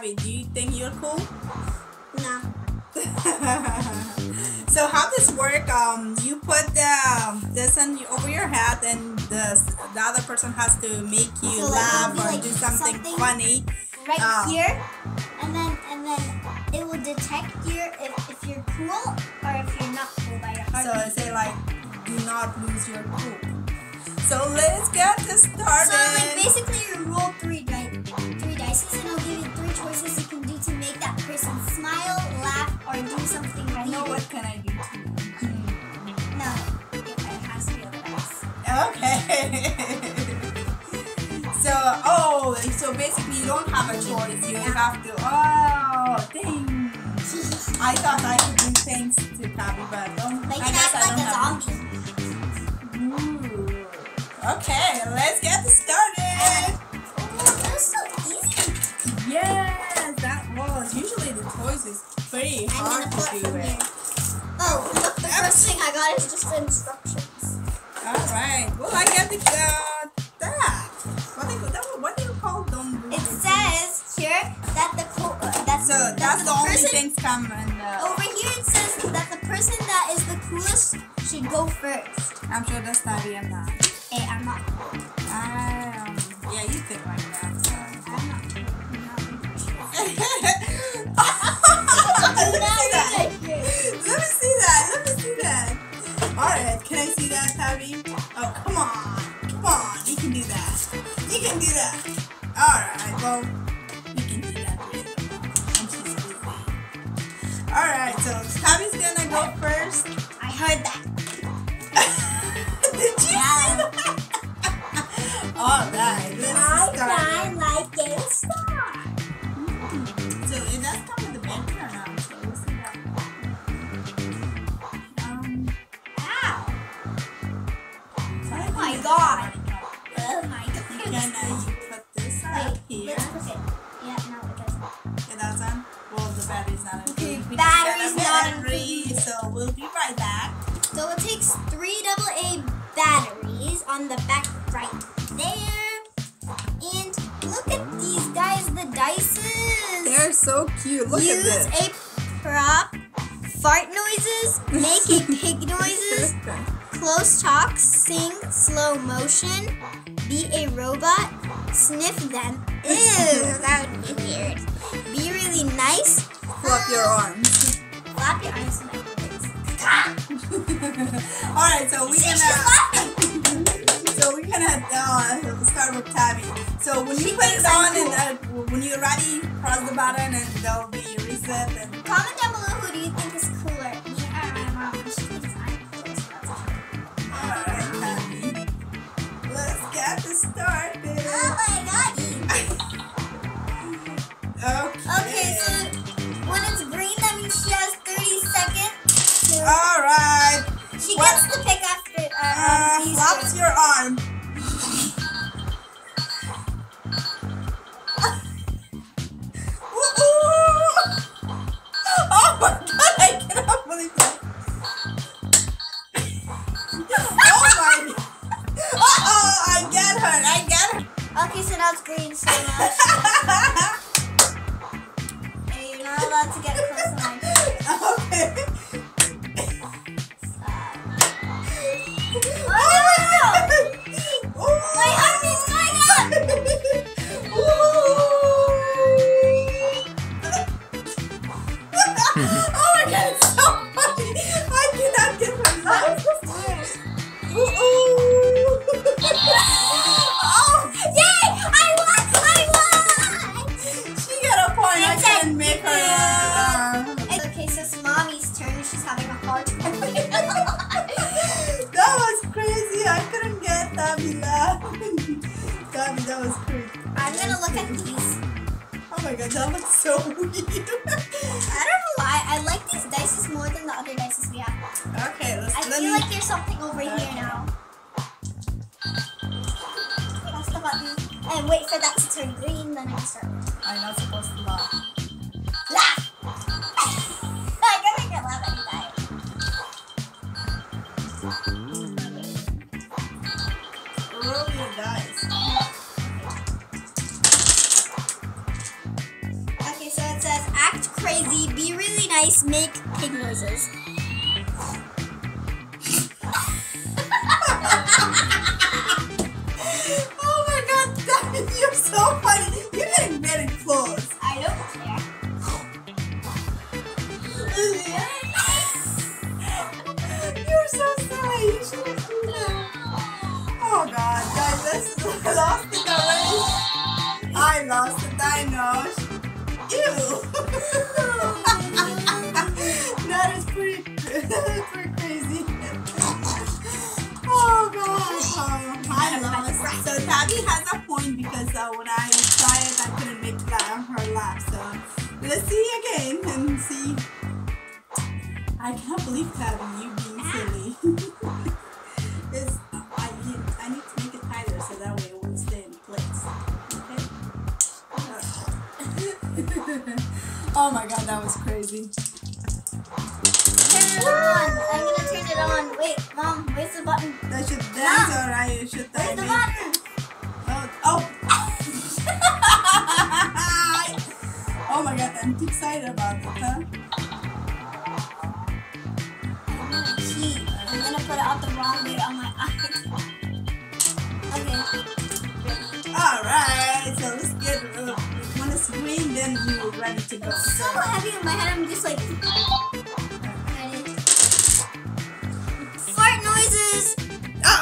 Do you think you're cool? No. so how this work? Um, you put the this on over your head, and the the other person has to make you So, laugh be or like do something, something- funny. Right Oh. here, and then and then it will detect your if, if you're cool or if you're not cool by your So heart. it say like, do not lose your cool. So let's get this started. So like basically you roll three Okay. so, oh, so basically you don't have a choice. You have to. Oh, dang. I thought I could do things to Taby, but don't. Like I you guess I like don't a have. zombie. Ooh. Okay, let's get started. Oh, that was so easy. Yes, that was. Usually the choice is pretty I'm hard pull do it. Oh, look, the first thing I got is just the instructions. All right. Well, I get the uh, that. What do you that, what do you call them? It says here that the co- uh, that, So that that's the only person things come in the. over here. It says that the person that is the coolest should go first. I'm sure that's and that. Hey, I'm not. Um. Yeah, you think like that. All right. Can I see that, Taby? Oh, come on. Come on. You can do that. You can do that. All right. Well, you can do that. And she's busy. All right. So Taby's gonna go first. I heard that. Did you see that? All right. Let's start. The battery's not in. Okay, We battery's just got a not battery, So we'll be right back. So it takes three AA batteries on the back right there. And look at these guys, the dices. They're so cute. Look Use a prop. Fart noises, make a pig noises, close talk, sing slow motion, be a robot, sniff them. Ew, your arms. flap your arms in my face. All right, so we're gonna. So we're gonna uh, start with Taby. So when you She put it on and uh, when you're ready, press the button and there'll be reset and Comment down below who do you think is her. Okay, so now it's green, so now hey, you're not allowed to get close to my face. okay. and wait for that to turn green, then I'll start. I'm not supposed to laugh. Laugh! I gotta and die. Okay, so it says act crazy, be really nice, make pig noises. God, um, I lost. So Taby has a point because uh, when I tried it, I couldn't make that her laugh. So let's see again and see. I can't believe Taby, you being silly. it's, I, need, I need to make it tighter so that way it won't stay in place. Okay? oh my god, that was crazy. Alright. You should Where's tell the Oh, oh. oh my god, I'm too excited about it, huh? I'm gonna cheat. I'm gonna put it out the wrong way on my eye. Okay. Alright, so let's get uh, when it's green, then we're ready to go. It's so So, heavy in my head. I'm just like.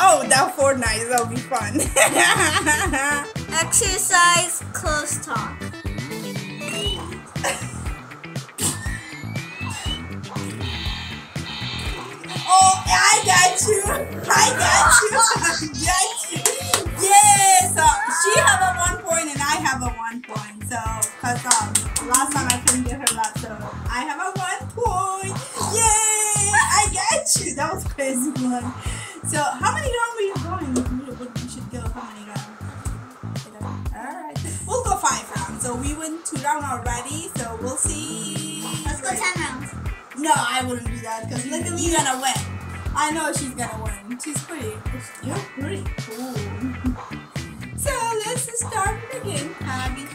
Oh, that Fortnite, that'll be fun. Exercise. Close talk. oh, I got you. I got you. I got you. Yeah, so she have a one point and I have a one point. So, cause um, last time I couldn't get her last, so I have a one point. Yay! I got you. That was crazy one. So, how many rounds were you going? We- we- We should go. How many rounds? Alright. We'll go five rounds. So we went two rounds already. So we'll see. Let's go ten rounds. No, I wouldn't do that because look at me gonna win. I know she's gonna win. She's pretty. You're pretty cool. so let's start it again, Abby.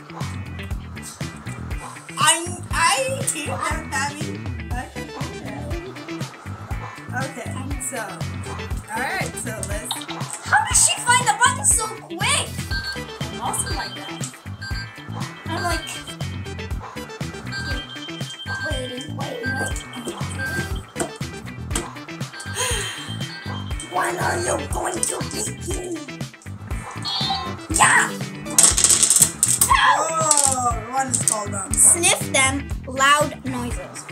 I I hear that, Abby. Okay. Okay. So, so quick? I'm also like that. I'm like. Waiting, waiting, waiting. When are you going to begin? Yeah! Oh, one is called down. Sniff them loud noises.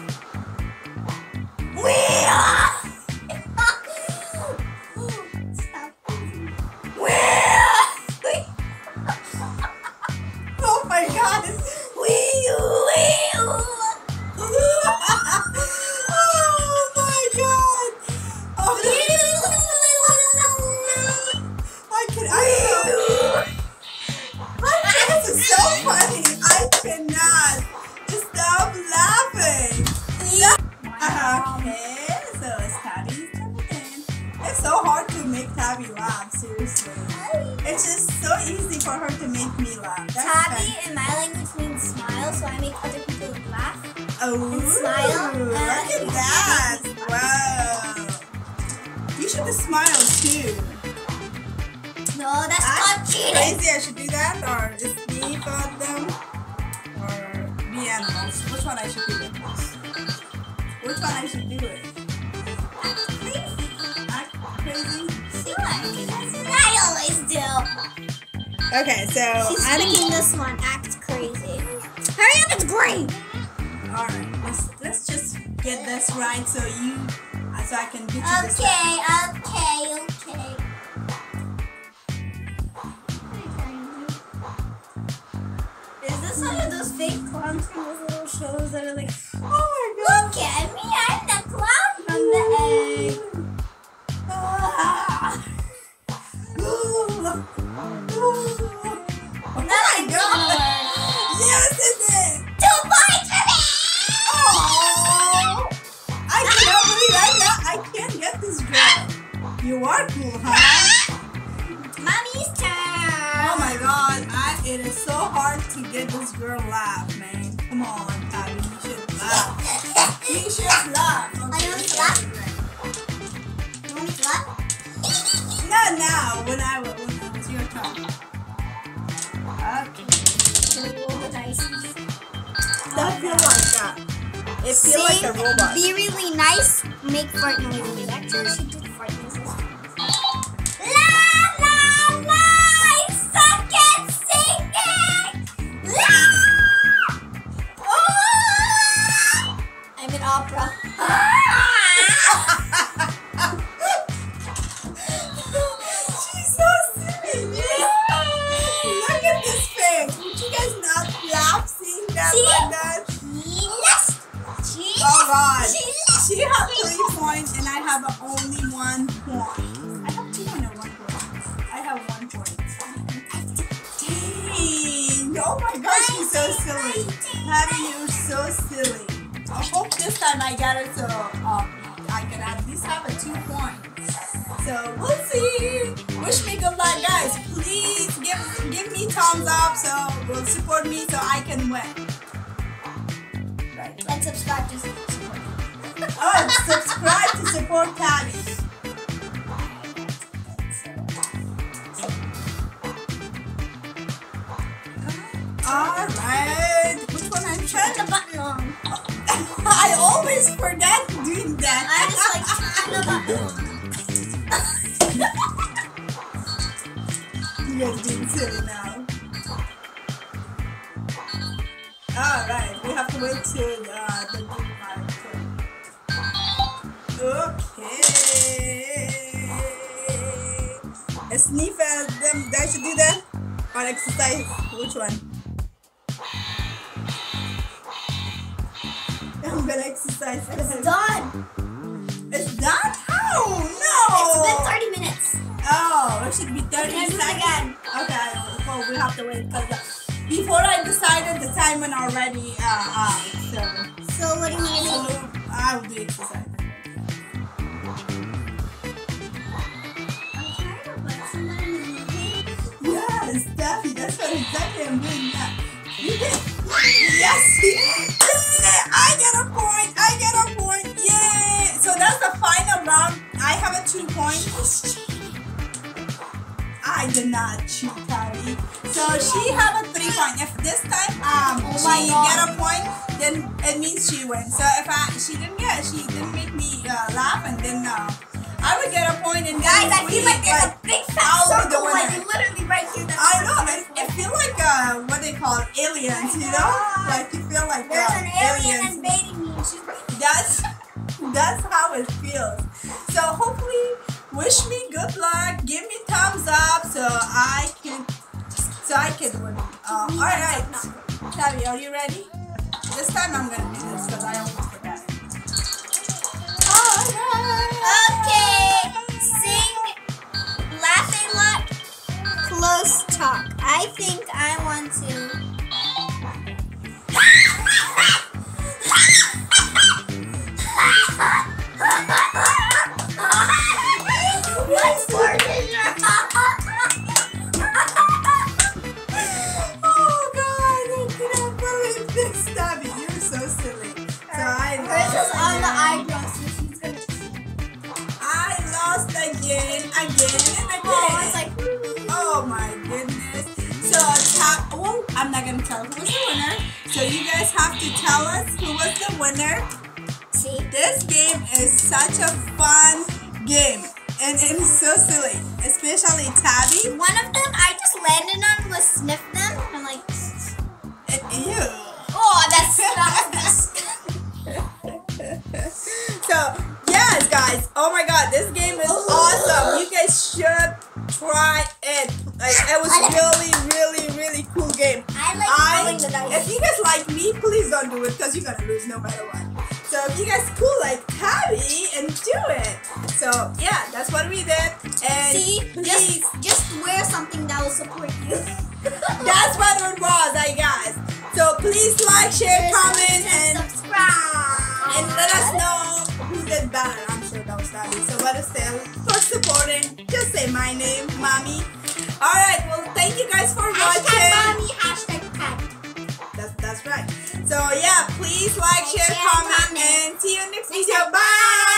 We are. I This is so funny. I cannot stop laughing. Okay, so it's Taby's turn again. It's so hard to make Taby laugh, seriously. It's just so easy for her to make me laugh. That's Taby in my language means smile, so I make other people laugh. Oh, And smile. Look at Uh, that. Wow. You should have smiled too. No, that's I'm not cheating. Crazy, I should do that, or is me about them, or be animals? Which one I should do it? Which one I should do it? Act crazy. I always do. Okay, so She's I'm. picking this one. Act crazy. Hurry up, it's green. All right, let's let's just get this right, so you, so I can get you this. Okay, okay, okay. One of fake clowns from those little shows that are like, Oh my god. look at me, I'm the clown from the egg. Oh my god. Yes, it did. Two points for me! Oh, I cannot believe I got, I can't get this girl. You are cool, huh? Mommy's turn. Get this girl laugh, man. Come on, Taby, you should laugh. You should laugh. I want to laugh? You want me to laugh? Not now. When I was when it was your turn. Okay. Can we roll the dice? That feel like that. It feel like a robot. Be really nice. Make fart noises. Actually, she did fart noises. She has three points and I have only one point. I have two or one point. I have one point. Dang. Oh my gosh, she's so silly. Abby, you're so silly. I hope this time I get it so um, I can at least have a two points. So we'll see. Wish me good luck, guys. Please give give me thumbs up so will support me so I can win. Right. And subscribe to Oh, subscribe to support Taby. Alright. Which one I'm Turn the button on. I always forget doing that. I just like turn the button. you guys being silly now. Alright, we have to wait till uh, the A sniffer, them guys should do that? Or exercise? Which one? I'm gonna exercise. It's done. It's done? How? No! It's been 30 minutes. Oh, it should be 30 Can I do it seconds. again? Okay, well, we have to wait because uh, before I decided the time went already uh, out. So, So what do you mean? so? I'll do exercise. Exactly I'm doing now. You. Yes! Yeah, I get a point! I get a point! Yay! So that's the final round. I have a two point. I did not cheat, Taby. So she have a three point. If this time um Oh she get a point, then it means she wins. So if I she didn't get, she didn't make me uh, laugh, and then uh, I would get a point. And Guys, I feel like there's a big fat I'll be the circle like literally right here. I know, it, it feel like uh, what they call aliens, you know? Like you feel like There's uh, an alien aliens. invading me. and she's like, That's that's how it feels. So hopefully, wish me good luck. Give me thumbs up so I can so I can win. Uh, all right, Taby, are you ready? This time I'm gonna do this because I always forget. All right. Okay, talk. I think I want to. What's to tell us who was the winner. See? This game is such a fun game. And it is so silly. Especially Taby. One of them I just landed on was sniff yeah, that's what we did. And See, please, just just wear something that will support you. that's what it was, I guess. So please like, share, comment, and subscribe. and let us know who did better. I'm sure that was Taby. So let us say for supporting. Just say my name, mommy. All right. Well, thank you guys for Hashtag watching. mommy, hashtag. That's that's right. So yeah, please like, share, comment, and see you Next video. Bye.